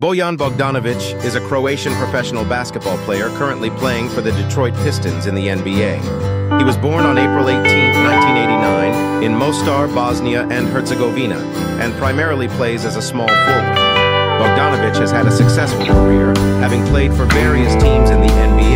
Bojan Bogdanovic is a Croatian professional basketball player currently playing for the Detroit Pistons in the NBA. He was born on April 18, 1989, in Mostar, Bosnia and Herzegovina, and primarily plays as a small forward. Bogdanovic has had a successful career, having played for various teams in the NBA,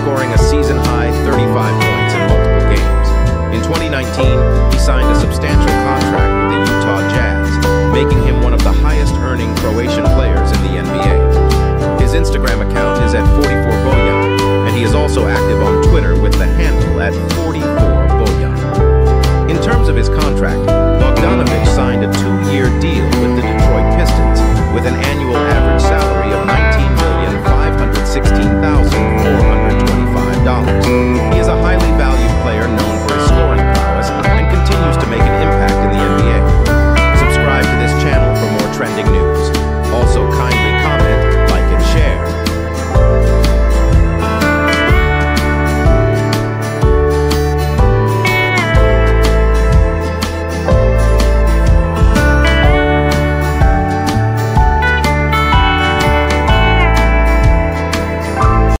scoring a season-high 35 points in multiple games. In 2019, he signed a substantial contract with the Utah Jazz, making him one of the highest-earning Croatian players in the NBA. His Instagram account is at 44bojan, and he is also active on Twitter with the handle at 44 he is a highly valued player.